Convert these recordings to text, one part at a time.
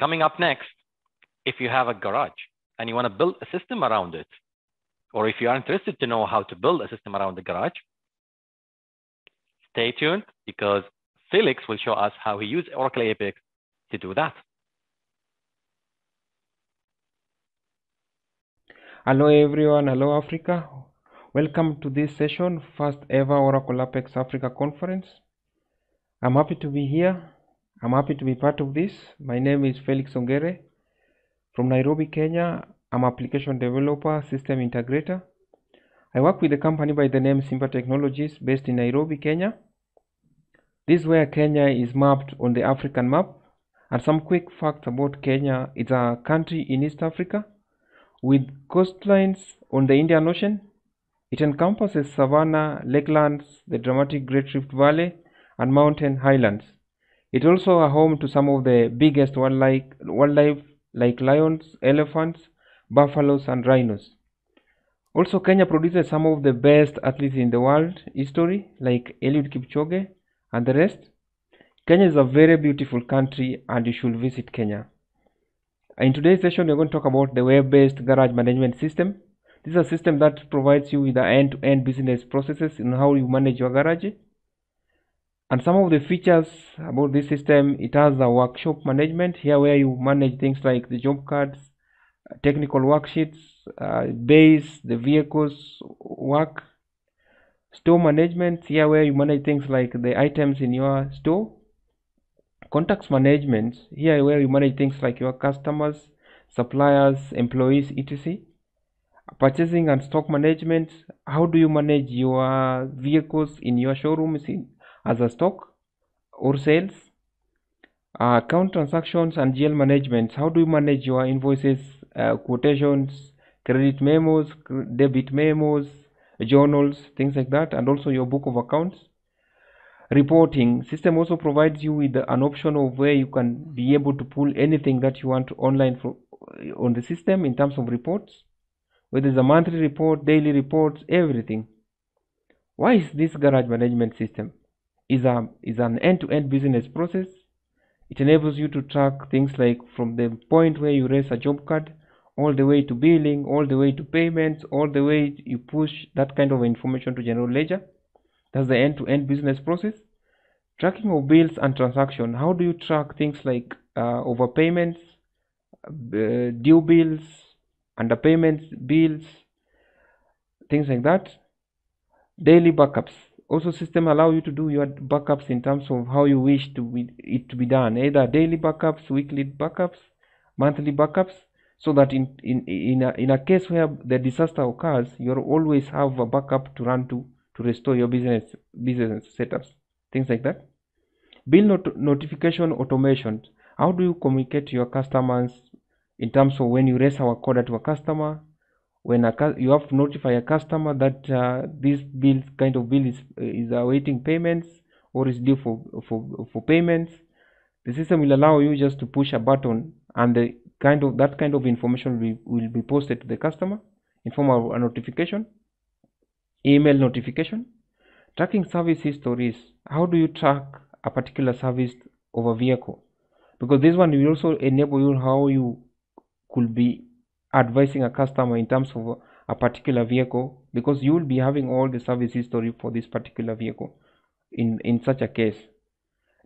Coming up next, if you have a garage and you want to build a system around it, or if you are interested to know how to build a system around the garage, stay tuned because Felix will show us how he used Oracle Apex to do that. Hello everyone, hello Africa. Welcome to this session, first ever Oracle Apex Africa conference. I'm happy to be here. I'm happy to be part of this. My name is Felix Ongere from Nairobi, Kenya. I'm application developer, system integrator. I work with a company by the name Simba Technologies based in Nairobi, Kenya. This is where Kenya is mapped on the African map. And some quick facts about Kenya. It's a country in East Africa with coastlines on the Indian Ocean. It encompasses savanna, lakelands, the dramatic Great Rift Valley, and mountain highlands. It also a home to some of the biggest wildlife, wildlife like lions, elephants, buffaloes, and rhinos. Also, Kenya produces some of the best athletes in the world history, like Eliud Kipchoge and the rest. Kenya is a very beautiful country, and you should visit Kenya. In today's session, we're going to talk about the web-based garage management system. This is a system that provides you with the end-to-end business processes in how you manage your garage. And some of the features about this system, it has a workshop management. Here where you manage things like the job cards, technical worksheets, uh, base, the vehicles work, store management. Here where you manage things like the items in your store, contacts management. Here where you manage things like your customers, suppliers, employees, etc. Purchasing and stock management, how do you manage your vehicles in your showrooms in, as a stock or sales? Uh, account transactions and GL management, how do you manage your invoices, uh, quotations, credit memos, debit memos, journals, things like that, and also your book of accounts. Reporting system also provides you with an option of where you can be able to pull anything that you want online for, on the system in terms of reports, whether it's a monthly report, daily reports, everything. Why is this garage management system? Is a is an end-to-end -end business process. It enables you to track things like from the point where you raise a job card all the way to billing, all the way to payments, all the way you push that kind of information to general ledger. That's the end-to-end -end business process. Tracking of bills and transaction. How do you track things like uh, overpayments, uh, due bills, underpayments, bills, things like that. Daily backups. Also, system allow you to do your backups in terms of how you wish to be, it to be done. Either daily backups, weekly backups, monthly backups so that in in in a, in a case where the disaster occurs you always have a backup to run to to restore your business business setups. Things like that. Bill not notification automation. How do you communicate to your customers in terms of when you raise our order to a customer when a, you have to notify a customer that uh, this bill kind of bill is is awaiting payments or is due for for for payments. The system will allow you just to push a button and the kind of that kind of information will be, will be posted to the customer in form of a notification email notification. Tracking service histories how do you track a particular service of a vehicle? Because this one will also enable you how you could be advising a customer in terms of a particular vehicle because you will be having all the service history for this particular vehicle in in such a case.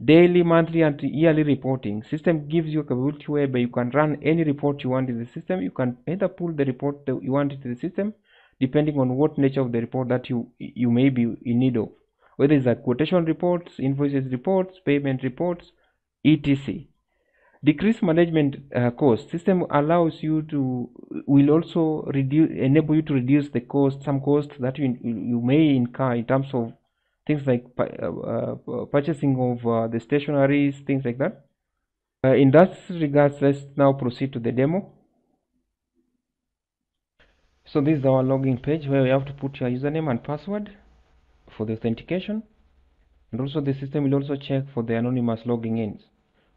Daily monthly and yearly reporting. System gives you a capability whereby you can run any report you want in the system. You can either pull the report that you want into the system depending on what nature of the report that you you may be in need of. Whether it's a quotation reports invoices reports payment reports etc decrease management uh, cost. System allows you to will also reduce enable you to reduce the cost some costs that you, you may incur in terms of things like uh, uh, purchasing of uh, the stationaries things like that. Uh, in that regards let's now proceed to the demo. So this is our login page where you have to put your username and password for the authentication. And also the system will also check for the anonymous logging ins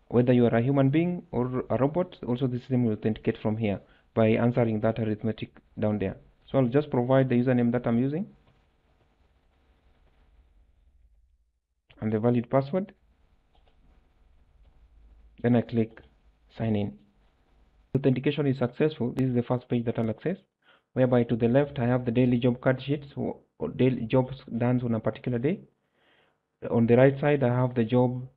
whether you are a human being or a robot also the system will authenticate from here by answering that arithmetic down there so I'll just provide the username that I'm using and the valid password then I click sign in. Authentication is successful. This is the first page that I'll access, whereby to the left I have the daily job card sheets or, or daily jobs done on a particular day. On the right side I have the job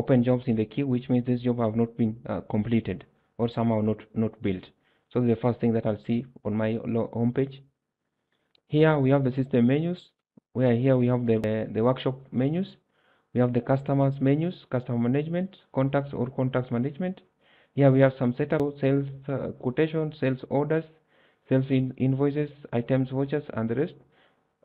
open jobs in the queue, which means this job have not been uh, completed or somehow not not built. So the first thing that I'll see on my home page. Here we have the system menus, where here we have the, uh, the workshop menus. We have the customers menus, customer management, contacts or contacts management. Here we have some setup, sales uh, quotations, sales orders, sales in invoices, items, vouchers, and the rest.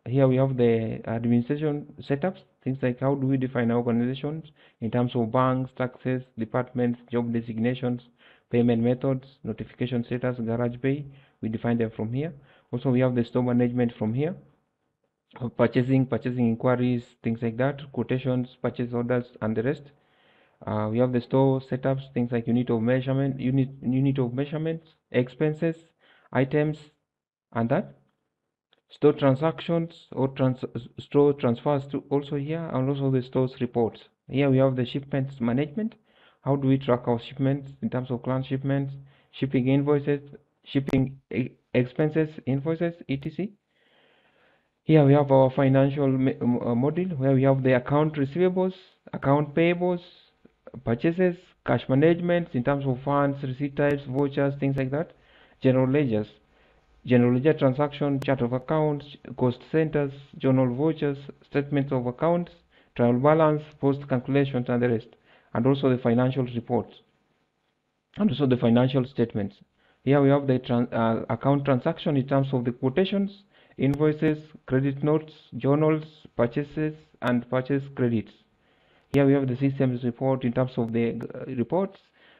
Here we have the administration setups, things like how do we define our organizations in terms of banks, taxes, departments, job designations, payment methods, notification status, garage pay. We define them from here. Also, we have the store management from here. Purchasing, purchasing inquiries, things like that, quotations, purchase orders, and the rest. Uh, we have the store setups, things like unit of measurement, unit unit of measurements, expenses, items, and that. Store transactions or trans store transfers to also here, and also the stores reports. Here we have the shipments management. How do we track our shipments in terms of client shipments, shipping invoices, shipping expenses, invoices, etc. Here we have our financial uh, module where we have the account receivables, account payables, purchases, cash management in terms of funds, receipt types, vouchers, things like that, general ledgers, general ledger transaction, chart of accounts, cost centers, journal vouchers, statements of accounts, trial balance, post calculations, and the rest, and also the financial reports, and also the financial statements. Here we have the tran uh, account transaction in terms of the quotations, invoices, credit notes, journals, purchases, and purchase credits. Here we have the systems report in terms of the uh, reports,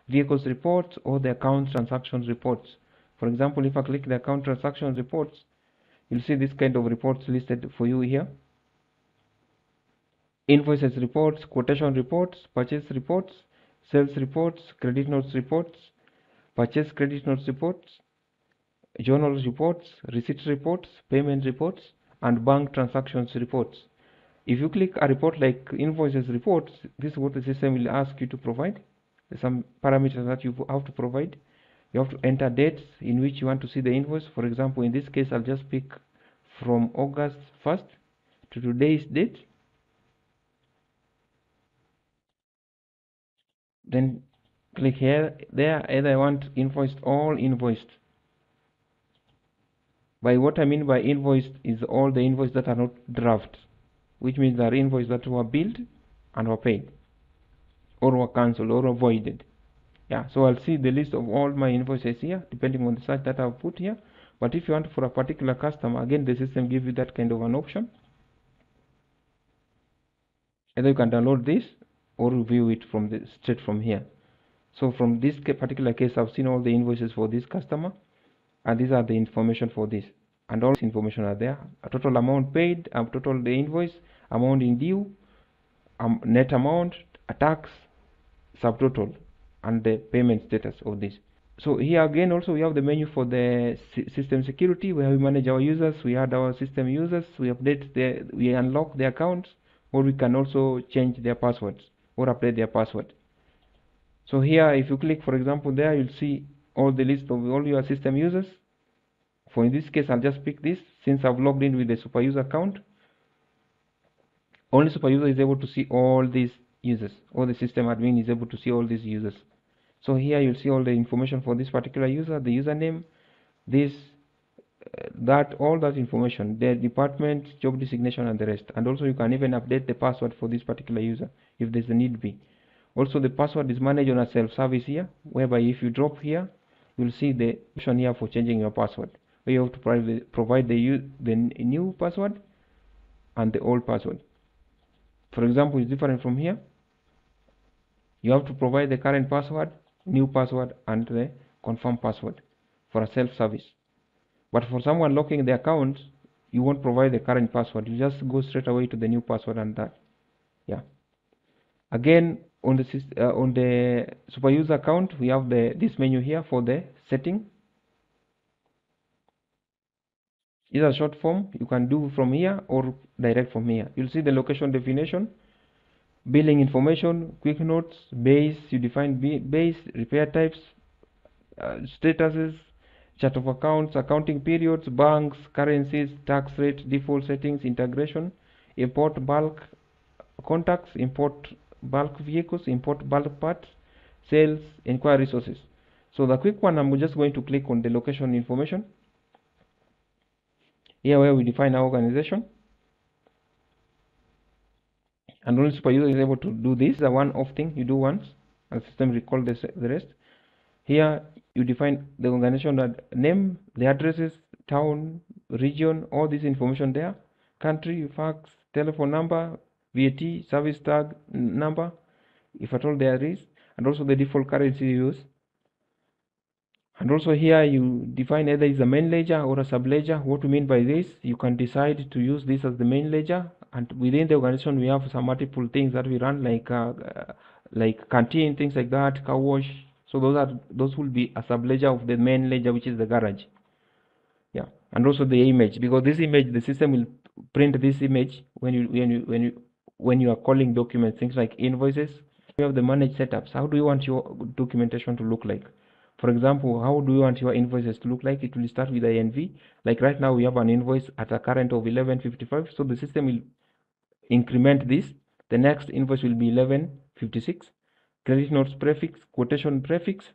vehicles reports, or the account transactions reports. For example, if I click the account transactions reports, you'll see this kind of reports listed for you here. Invoices reports, quotation reports, purchase reports, sales reports, credit notes reports, purchase credit notes reports, journal reports, receipt reports, payment reports, and bank transactions reports. If you click a report like invoices reports, this is what the system will ask you to provide. Some parameters that you have to provide. You have to enter dates in which you want to see the invoice. For example, in this case, I'll just pick from August 1st to today's date. Then click here, there, either I want invoiced, all invoiced. By what I mean by invoiced is all the invoices that are not draft, which means there are invoices that were billed and were paid, or were cancelled, or avoided. Yeah, so I'll see the list of all my invoices here, depending on the search that I've put here. But if you want for a particular customer, again, the system gives you that kind of an option. Either you can download this or view it from the straight from here. So from this particular case, I've seen all the invoices for this customer, and these are the information for this. And all this information are there. A total amount paid, a total the invoice, amount in due, um, net amount, a tax, subtotal, and the payment status of this. So here again also we have the menu for the system security where we manage our users, we add our system users, we update the, we unlock the accounts, or we can also change their passwords or update their password. So here, if you click, for example, there, you'll see all the list of all your system users. For in this case, I'll just pick this since I've logged in with the super user account. Only super user is able to see all these users, or the system admin is able to see all these users. So here you'll see all the information for this particular user, the username, this, uh, that, all that information, the department, job designation, and the rest. And also you can even update the password for this particular user if there's a need be. Also, the password is managed on a self-service here, whereby if you drop here, you'll see the option here for changing your password. Where you have to provide the, the new password and the old password. For example, it's different from here. You have to provide the current password, new password, and the confirm password for a self-service. But for someone locking the account, you won't provide the current password. You just go straight away to the new password and that. Yeah. Again, on the uh, on the super user account we have the this menu here for the setting either short form you can do from here or direct from here you'll see the location definition billing information, quick notes, base, you define base, repair types, uh, statuses, chart of accounts, accounting periods, banks, currencies, tax rate, default settings, integration, import bulk contacts, import bulk vehicles, import bulk parts, sales, inquiry sources. So the quick one, I'm just going to click on the location information. Here where we define our organization. And only super user is able to do this. The one-off thing you do once, and system recall the, the rest. Here you define the organization name, the addresses, town, region, all this information there, country, fax, telephone number, VAT, service tag number, if at all there is, and also the default currency you use. And also here you define either is a main ledger or a sub ledger. What we mean by this, you can decide to use this as the main ledger, and within the organization we have some multiple things that we run like uh, like canteen, things like that, car wash. So those are those will be a sub ledger of the main ledger, which is the garage. Yeah, and also the image because this image the system will print this image when you when you when you when you are calling documents, things like invoices. You have the managed setups. How do you want your documentation to look like? For example, how do you want your invoices to look like? It will start with INV. Like right now, we have an invoice at a current of 1155. So the system will increment this. The next invoice will be 1156. Credit notes prefix, quotation prefix,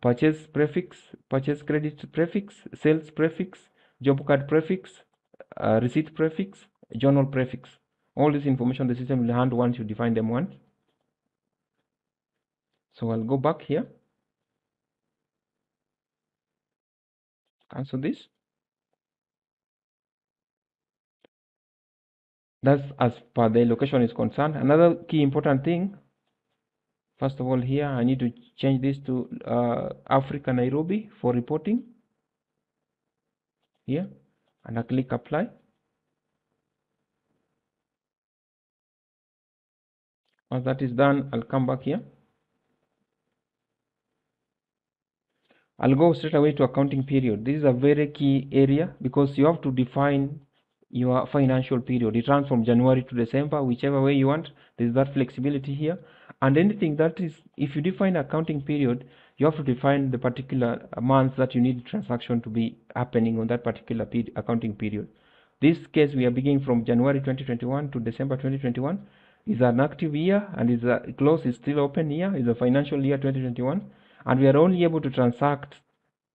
purchase prefix, purchase credit prefix, sales prefix, job card prefix, uh, receipt prefix, journal prefix. All this information the system will hand once you define them once. So I'll go back here. Cancel this. That's as per the location is concerned. Another key important thing, first of all here, I need to change this to uh, Africa Nairobi for reporting. Here, and I click apply. Once that is done, I'll come back here. I'll go straight away to accounting period. This is a very key area because you have to define your financial period. It runs from January to December, whichever way you want. There's that flexibility here. And anything that is, if you define accounting period, you have to define the particular month that you need transaction to be happening on that particular accounting period. This case, we are beginning from January 2021 to December 2021. Is an active year and is a close is still open year. Is a financial year 2021 and we are only able to transact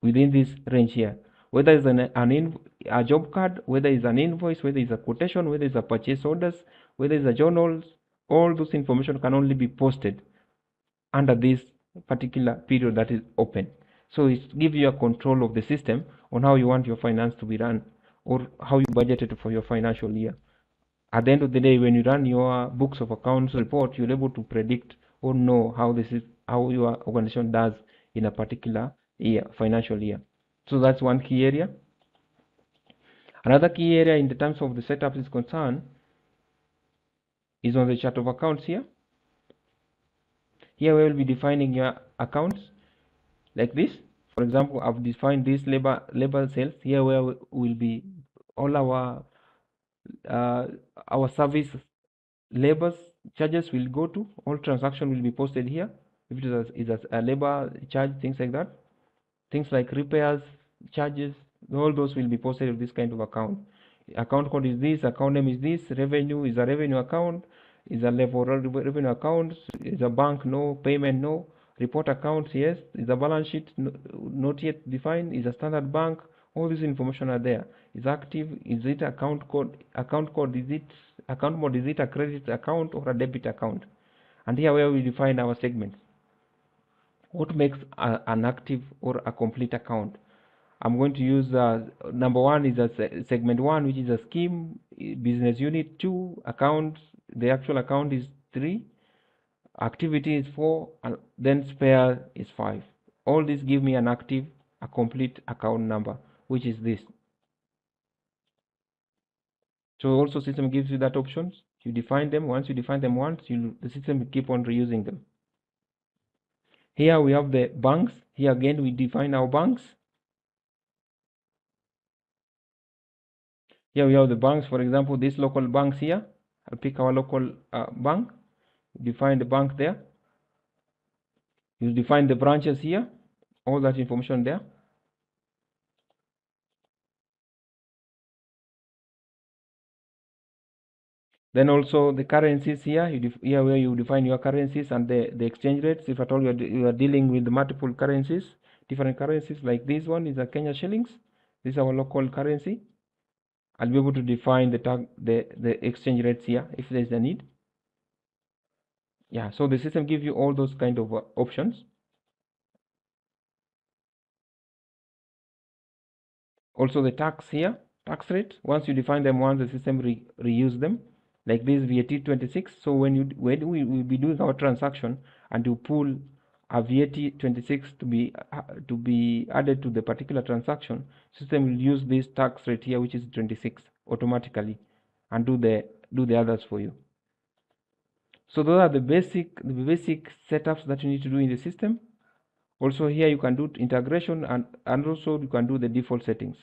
within this range here whether it's an, an a job card whether it's an invoice whether it's a quotation whether it's a purchase orders whether it's a journals all those information can only be posted under this particular period that is open. So it gives you a control of the system on how you want your finance to be run or how you budgeted for your financial year. At the end of the day when you run your books of accounts report you're able to predict or know how this is how your organization does in a particular year financial year so that's one key area. Another key area in the terms of the setup is concerned is on the chart of accounts here. Here we will be defining your accounts like this. For example i've defined this labor labor sales. Here where we will be all our uh, our service labors charges will go to all transaction will be posted here. If it is a, is a labor charge things like that. Things like repairs charges all those will be posted in this kind of account. Account code is this account name is this revenue is a revenue account is a level revenue account is a bank no payment no report account yes is a balance sheet no, not yet defined is a standard bank all this information are there. Is active is it account code account code is it account mode is it a credit account or a debit account? And here where we define our segments. What makes a, an active or a complete account i'm going to use uh, number one is a se- segment one which is a scheme business unit. Two account the actual account is three activity is four and then spare is five. All these give me an active a complete account number which is this. So also system gives you that options. You define them. Once you define them once you the system will keep on reusing them. Here we have the banks. Here again we define our banks here we have the banks. For example these local banks here i'll pick our local uh, bank. Define the bank there. You define the branches here. All that information there. Then also the currencies here. Here where you define your currencies and the, the exchange rates. If at all you are, you are dealing with multiple currencies different currencies like this one is a Kenya shillings. This is our local currency I'll be able to define the tag the, the exchange rates here if there is a need. Yeah so the system gives you all those kind of uh, options. Also the tax here tax rate once you define them once the system re- reuse them like this VAT 26 so when you when we will be doing our transaction and you pull a VAT 26 to be uh, to be added to the particular transaction system will use this tax rate here which is 26 automatically and do the do the others for you. So those are the basic the basic setups that you need to do in the system. Also here you can do integration and and also you can do the default settings.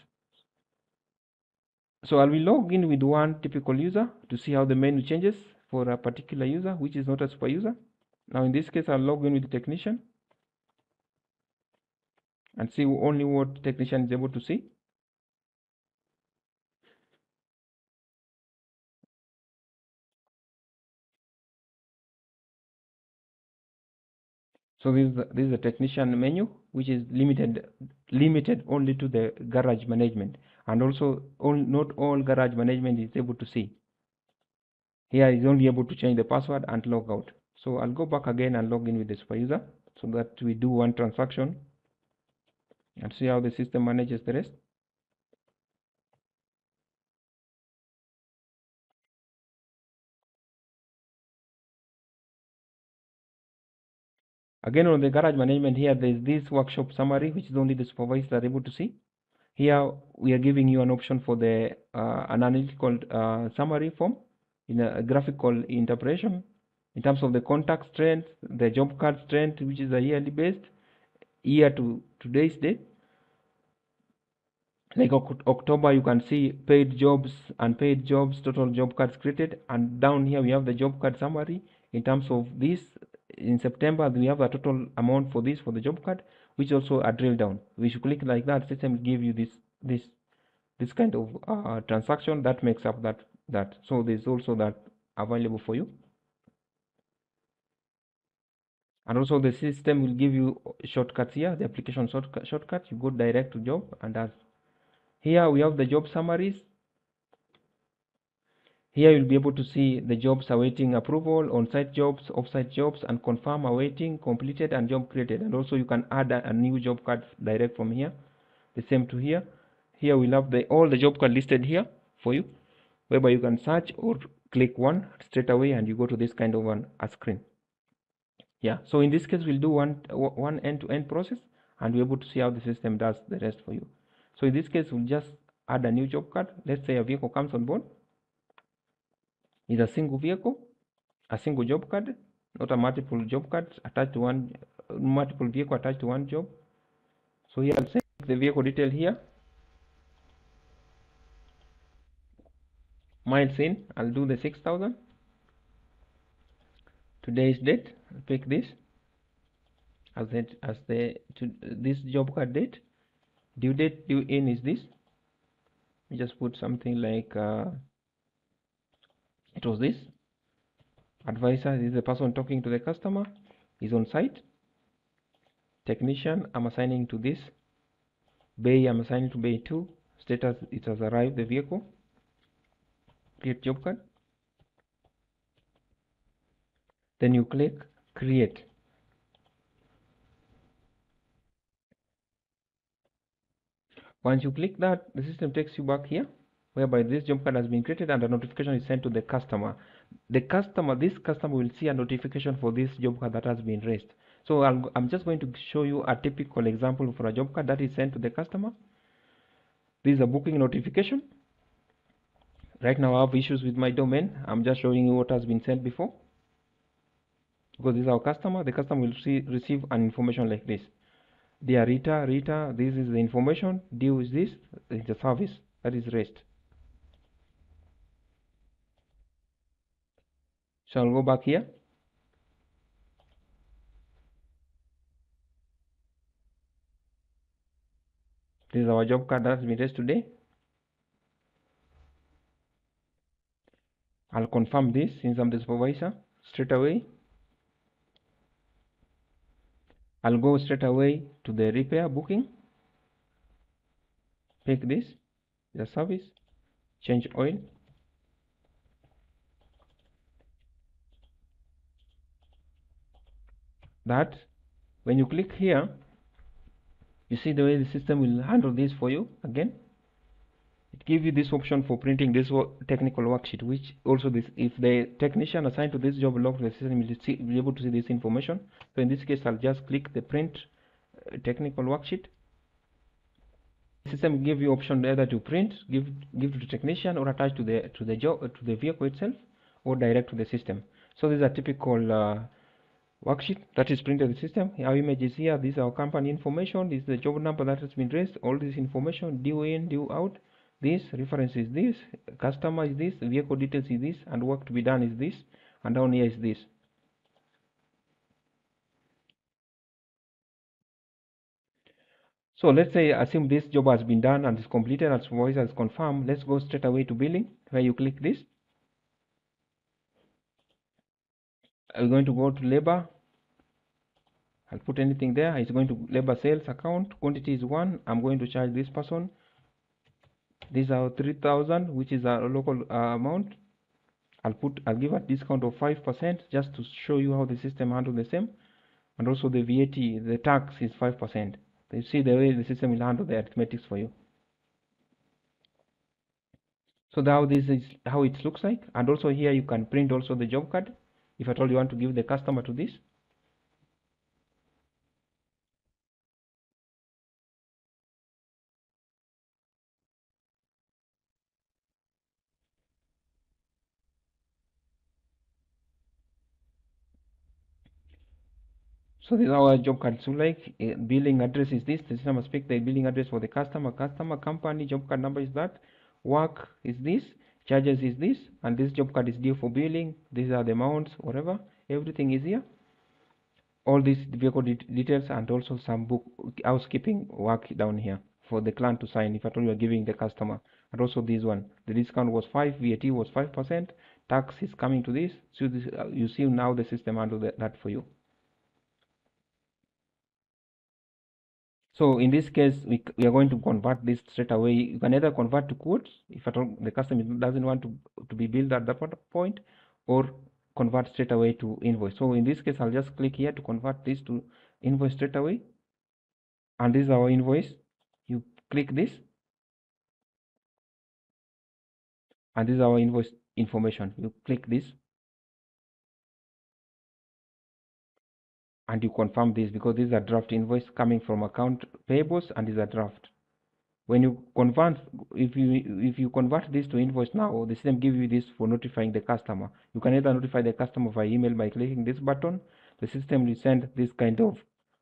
So I will log in with one typical user to see how the menu changes for a particular user, which is not a super user. Now in this case, I'll log in with the technician and see only what technician is able to see. So this is the, this is the technician menu, which is limited limited only to the garage management, and also all, not all garage management is able to see. Here is only able to change the password and log out. So I'll go back again and log in with the super user so that we do one transaction and see how the system manages the rest. Again on the garage management here there is this workshop summary which is only the supervisors are able to see. Here we are giving you an option for the uh, an analytical uh, summary form in a graphical interpretation in terms of the contact strength, the job card strength which is a yearly based year to today's date. Like October you can see paid jobs, unpaid jobs, total job cards created. And down here we have the job card summary. In terms of this in September we have a total amount for this for the job card which also a drill down. We should click like that system will give you this this this kind of uh, transaction that makes up that that. So there's also that available for you and also the system will give you shortcuts here the application shortcut shortcut you go direct to job and as here we have the job summaries here you'll be able to see the jobs awaiting approval, on-site jobs, off-site jobs, and confirm awaiting, completed, and job created. And also you can add a, a new job card direct from here. The same to here. Here we'll have the, all the job card listed here for you, whereby you can search or click one straight away and you go to this kind of one a screen. Yeah, so in this case we'll do one one end-to-end -end process and we're able to see how the system does the rest for you. So in this case we'll just add a new job card. Let's say a vehicle comes on board is a single vehicle, a single job card, not a multiple job cards attached to one, multiple vehicle attached to one job. So here I'll say the vehicle detail here. Miles in, I'll do the 6000. Today's date, pick this as it as the to this job card date. Due date due in is this. You just put something like uh, it was this. Advisor is the person talking to the customer is on site. Technician i'm assigning to this. Bay i'm assigning to bay 2 status it has arrived the vehicle. Create job card then you click create once you click that the system takes you back here whereby this job card has been created and a notification is sent to the customer. The customer, this customer will see a notification for this job card that has been raised. So i am just going to show you a typical example for a job card that is sent to the customer. This is a booking notification. Right now I have issues with my domain. I'm just showing you what has been sent before because this is our customer the customer will see receive an information like this. Dear Rita Rita this is the information. Deal with this. Is the service. That is REST. I'll go back here? This is our job card that has been raised today. I'll confirm this since I'm the supervisor straight away. I'll go straight away to the repair booking. Pick this, the service, change oil. That when you click here, you see the way the system will handle this for you again it gives you this option for printing this technical worksheet which also this if the technician assigned to this job logs the system will see, be able to see this information so in this case i'll just click the print uh, technical worksheet the system give you option either to print give give to the technician or attach to the to the job to the vehicle itself or direct to the system so these are typical uh, worksheet that is printed in the system. Our image is here. This is our company information. This is the job number that has been raised. All this information due in, due out. This reference is this, customer is this, vehicle details is this, and work to be done is this, and down here is this. So let's say assume this job has been done and is completed and supervisor has confirmed. Let's go straight away to billing where you click this. I'm going to go to labor. I'll put anything there. It's going to labor sales account. Quantity is one. I'm going to charge this person. These are 3000, which is a local uh, amount. I'll put, I'll give a discount of 5% just to show you how the system handles the same. And also the VAT, the tax is 5%. You see the way the system will handle the arithmetics for you. So now this is how it looks like. And also here you can print also the job card if at all you want to give the customer to this. So this is our job card. So like. Uh, billing address is this. The system must pick the billing address for the customer. Customer company job card number is that. Work is this. Charges is this. And this job card is due for billing. These are the amounts, whatever. Everything is here. All these vehicle de details and also some book housekeeping work down here for the client to sign if at all you are giving the customer. And also this one. The discount was 5, VAT was 5%. Tax is coming to this. So this, uh, you see now the system handle that, that for you. So in this case, we, we are going to convert this straight away. You can either convert to quotes if at all the customer doesn't want to, to be billed at that point or convert straight away to invoice. So in this case, I'll just click here to convert this to invoice straight away. And this is our invoice. You click this. And this is our invoice information. You click this. And you confirm this because this is a draft invoice coming from account payables and is a draft. When you convert if you if you convert this to invoice now the system give you this for notifying the customer. You can either notify the customer by email by clicking this button. The system will send this kind of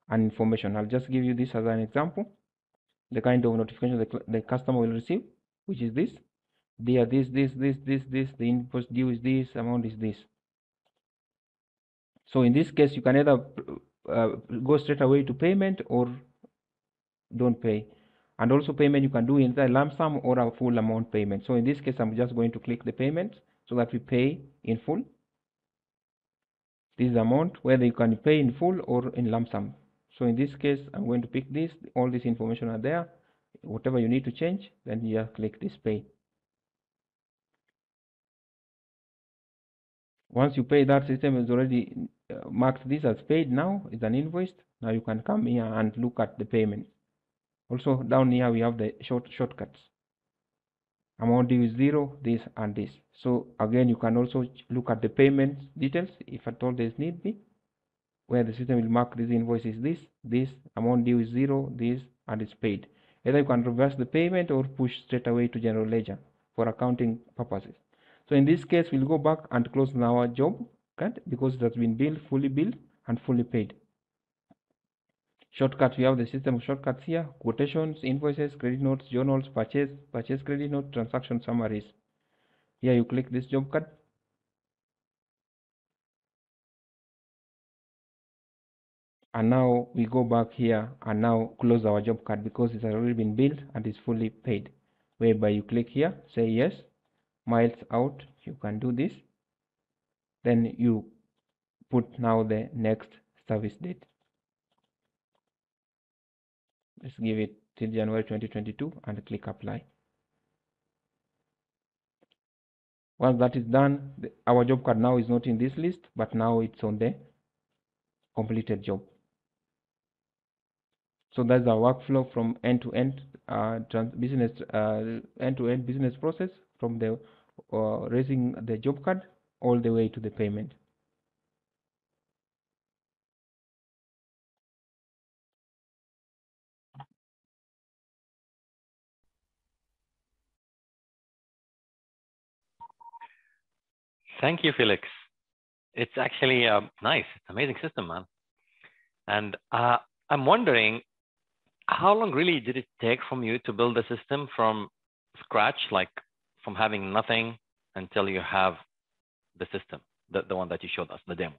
an information. I'll just give you this as an example. The kind of notification the, the customer will receive which is this. They are this this this this this the invoice due is this amount is this so in this case, you can either uh, go straight away to payment or don't pay. And also payment you can do in either lump sum or a full amount payment. So in this case, I'm just going to click the payment so that we pay in full. This amount, whether you can pay in full or in lump sum. So in this case, I'm going to pick this. All this information are there. Whatever you need to change, then you just click this pay. Once you pay that system is already uh, marked this as paid now it's an invoice. Now you can come here and look at the payment also down here we have the short shortcuts. Amount due is zero this and this. So again you can also look at the payment details if at all there's need be. Where the system will mark this invoice is this this amount due is zero this and it's paid. Either you can reverse the payment or push straight away to general ledger for accounting purposes. So in this case we'll go back and close our job because it has been billed fully billed and fully paid. Shortcuts we have the system of shortcuts here. Quotations invoices credit notes journals purchase purchase credit note transaction summaries. Here you click this job card and now we go back here and now close our job card because it's already been built and is fully paid. Whereby you click here say yes. Miles out you can do this then you put now the next service date. Let's give it till January 2022 and click apply. Once that is done the, our job card now is not in this list but now it's on the completed job. So that's the workflow from end to end uh, business uh, end to end business process from the uh, raising the job card all the way to the payment. Thank you, Felix. It's actually uh, nice. Amazing system, man. And uh, I'm wondering, how long really did it take from you to build the system from scratch, like from having nothing until you have the system, the, the one that you showed us, the demo?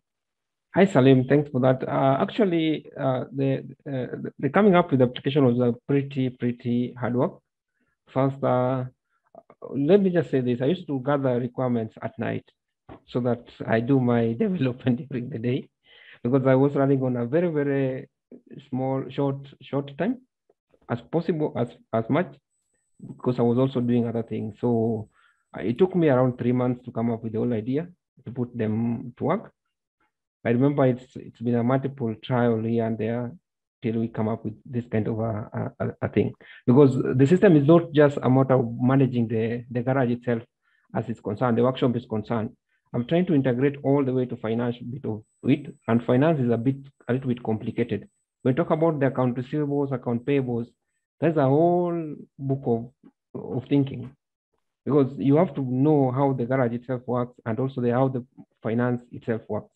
Hi, Salim. Thanks for that. Uh, actually, uh, the, uh, the coming up with the application was a pretty, pretty hard work. First, uh, let me just say this. I used to gather requirements at night so that I do my development during the day because I was running on a very, very small, short, short time as possible, as, as much because I was also doing other things. So uh, it took me around three months to come up with the whole idea to put them to work. I remember it's it's been a multiple trial here and there till we come up with this kind of a, a, a thing. Because the system is not just a matter of managing the, the garage itself as it's concerned, the workshop is concerned. I'm trying to integrate all the way to finance bit of it, and finance is a bit a little bit complicated. When we talk about the account receivables, account payables, there's a whole book of, of thinking because you have to know how the garage itself works and also the, how the finance itself works.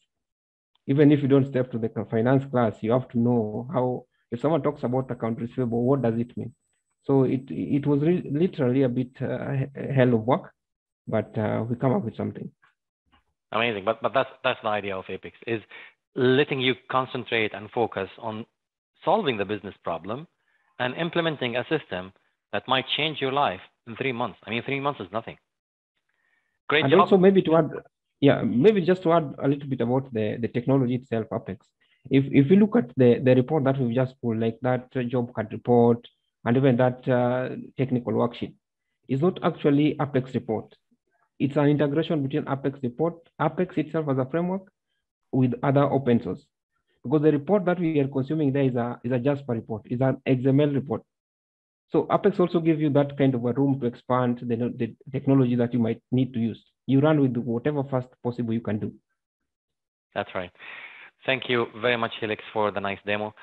Even if you don't step to the finance class, you have to know how, if someone talks about account receivable, what does it mean? So it, it was literally a bit uh, hell of work, but uh, we come up with something. Amazing, but but that's that's the idea of Apex is letting you concentrate and focus on solving the business problem and implementing a system that might change your life in three months. I mean, three months is nothing. Great and job. also maybe to add, yeah, maybe just to add a little bit about the, the technology itself, Apex. If if you look at the, the report that we've just pulled, like that job card report and even that uh, technical worksheet, is not actually Apex report. It's an integration between Apex report, Apex itself as a framework with other open source. Because the report that we are consuming there is a, is a Jasper report, is an XML report. So Apex also gives you that kind of a room to expand the, the technology that you might need to use. You run with whatever fast possible you can do. That's right. Thank you very much, Felix, for the nice demo.